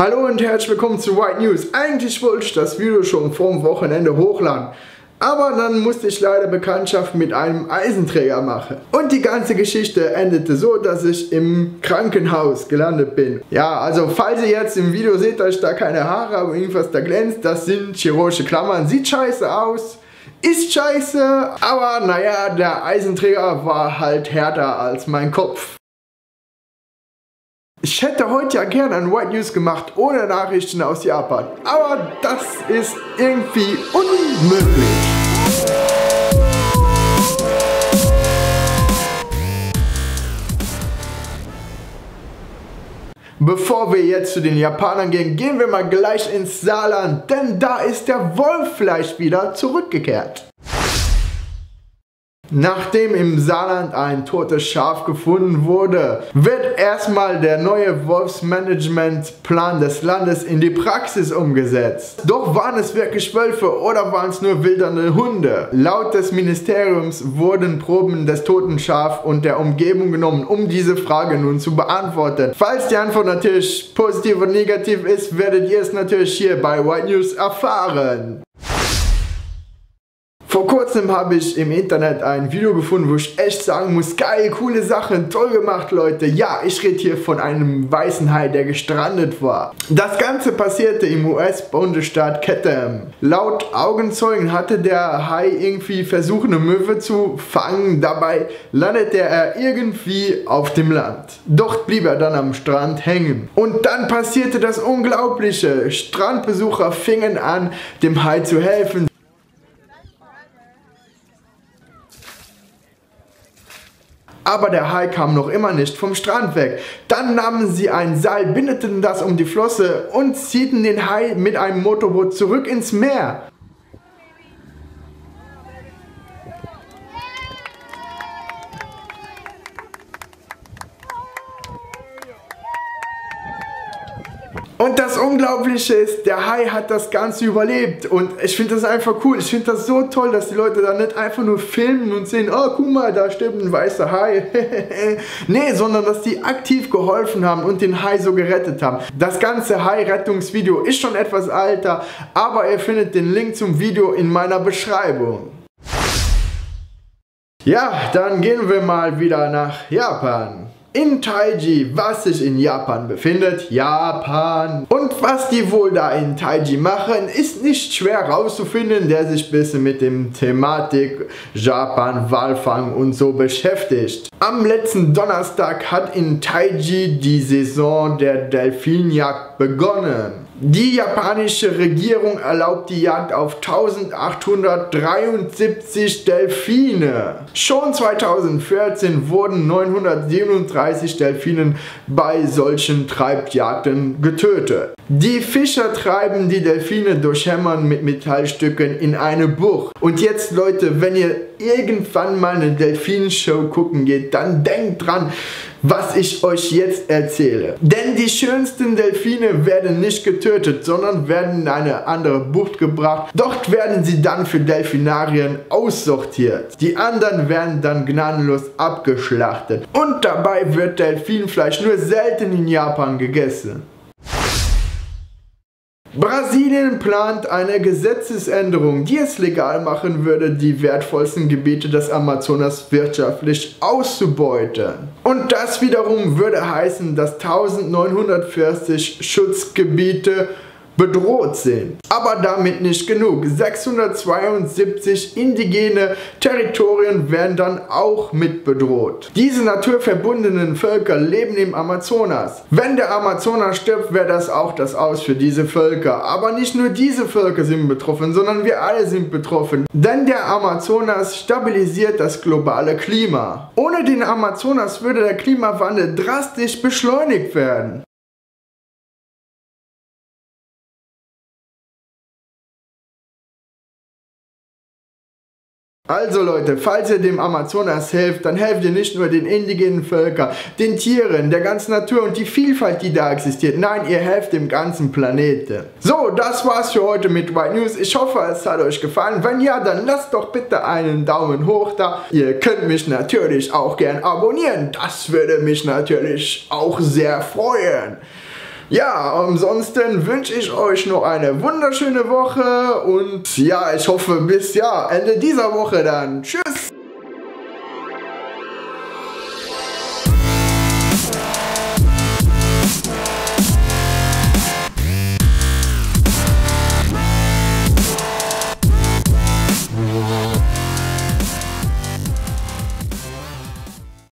Hallo und herzlich willkommen zu White News. Eigentlich wollte ich das Video schon vorm Wochenende hochladen. Aber dann musste ich leider Bekanntschaft mit einem Eisenträger machen. Und die ganze Geschichte endete so, dass ich im Krankenhaus gelandet bin. Ja, also falls ihr jetzt im Video seht, dass ich da keine Haare habe, irgendwas da glänzt, das sind chirurgische Klammern. Sieht scheiße aus. Ist scheiße, aber naja, der Eisenträger war halt härter als mein Kopf. Ich hätte heute ja gerne ein White News gemacht ohne Nachrichten aus Japan, aber das ist irgendwie unmöglich. Bevor wir jetzt zu den Japanern gehen, gehen wir mal gleich ins Saarland, denn da ist der Wolffleisch wieder zurückgekehrt. Nachdem im Saarland ein totes Schaf gefunden wurde, wird erstmal der neue Wolfsmanagementplan des Landes in die Praxis umgesetzt. Doch waren es wirklich Wölfe oder waren es nur wildernde Hunde? Laut des Ministeriums wurden Proben des toten Schaf und der Umgebung genommen, um diese Frage nun zu beantworten. Falls die Antwort natürlich positiv und negativ ist, werdet ihr es natürlich hier bei White News erfahren. Vor kurzem habe ich im Internet ein Video gefunden, wo ich echt sagen muss, geil, coole Sachen, toll gemacht, Leute. Ja, ich rede hier von einem weißen Hai, der gestrandet war. Das Ganze passierte im US-Bundesstaat Kettem. Laut Augenzeugen hatte der Hai irgendwie versucht, eine Möwe zu fangen. Dabei landete er irgendwie auf dem Land. Doch blieb er dann am Strand hängen. Und dann passierte das Unglaubliche. Strandbesucher fingen an, dem Hai zu helfen. Aber der Hai kam noch immer nicht vom Strand weg. Dann nahmen sie ein Seil, bindeten das um die Flosse und ziehten den Hai mit einem Motorboot zurück ins Meer. Und das Unglaubliche ist, der Hai hat das Ganze überlebt und ich finde das einfach cool. Ich finde das so toll, dass die Leute da nicht einfach nur filmen und sehen, oh guck mal, da stirbt ein weißer Hai. nee, sondern dass die aktiv geholfen haben und den Hai so gerettet haben. Das ganze Hai-Rettungsvideo ist schon etwas alter, aber ihr findet den Link zum Video in meiner Beschreibung. Ja, dann gehen wir mal wieder nach Japan in Taiji, was sich in Japan befindet. Japan. Und was die wohl da in Taiji machen, ist nicht schwer rauszufinden, der sich ein bisschen mit dem Thematik Japan, Walfang und so beschäftigt. Am letzten Donnerstag hat in Taiji die Saison der Delfinjagd begonnen. Die japanische Regierung erlaubt die Jagd auf 1873 Delfine. Schon 2014 wurden 937 Delfinen bei solchen Treibjagden getötet. Die Fischer treiben die Delfine durch Hämmern mit Metallstücken in eine Bucht. Und jetzt Leute, wenn ihr irgendwann mal eine Delfinshow gucken geht, dann denkt dran, was ich euch jetzt erzähle. Denn die schönsten Delfine werden nicht getötet, sondern werden in eine andere Bucht gebracht. Dort werden sie dann für Delfinarien aussortiert. Die anderen werden dann gnadenlos abgeschlachtet. Und dabei wird Delfinfleisch nur selten in Japan gegessen. Brasilien plant eine Gesetzesänderung, die es legal machen würde, die wertvollsten Gebiete des Amazonas wirtschaftlich auszubeuten. Und das wiederum würde heißen, dass 1940 Schutzgebiete bedroht sind. Aber damit nicht genug. 672 indigene Territorien werden dann auch mit bedroht. Diese naturverbundenen Völker leben im Amazonas. Wenn der Amazonas stirbt, wäre das auch das Aus für diese Völker. Aber nicht nur diese Völker sind betroffen, sondern wir alle sind betroffen. Denn der Amazonas stabilisiert das globale Klima. Ohne den Amazonas würde der Klimawandel drastisch beschleunigt werden. Also Leute, falls ihr dem Amazonas helft, dann helft ihr nicht nur den indigenen Völkern, den Tieren, der ganzen Natur und die Vielfalt, die da existiert. Nein, ihr helft dem ganzen Planeten. So, das war's für heute mit White News. Ich hoffe, es hat euch gefallen. Wenn ja, dann lasst doch bitte einen Daumen hoch da. Ihr könnt mich natürlich auch gern abonnieren. Das würde mich natürlich auch sehr freuen. Ja, ansonsten wünsche ich euch noch eine wunderschöne Woche und ja, ich hoffe bis ja Ende dieser Woche dann. Tschüss!